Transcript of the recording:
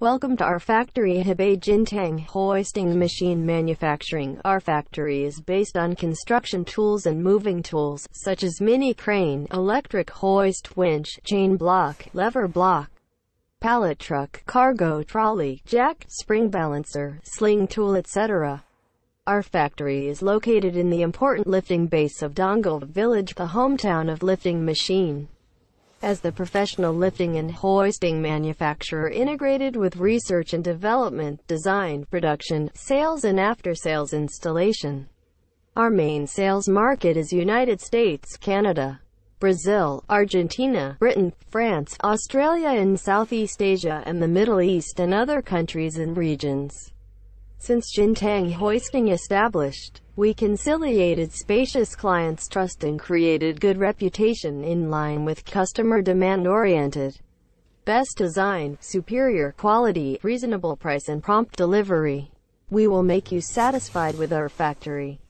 Welcome to our factory Hebei Jintang Hoisting Machine Manufacturing. Our factory is based on construction tools and moving tools, such as mini crane, electric hoist winch, chain block, lever block, pallet truck, cargo trolley, jack, spring balancer, sling tool, etc. Our factory is located in the important lifting base of Dongguo Village, the hometown of lifting machine. As the professional lifting and hoisting manufacturer integrated with research and development, design, production, sales and after-sales installation. Our main sales market is United States, Canada, Brazil, Argentina, Britain, France, Australia and Southeast Asia and the Middle East and other countries and regions. Since Jintang Hoisting established, we conciliated spacious clients' trust and created good reputation in line with customer demand-oriented. Best design, superior quality, reasonable price and prompt delivery. We will make you satisfied with our factory.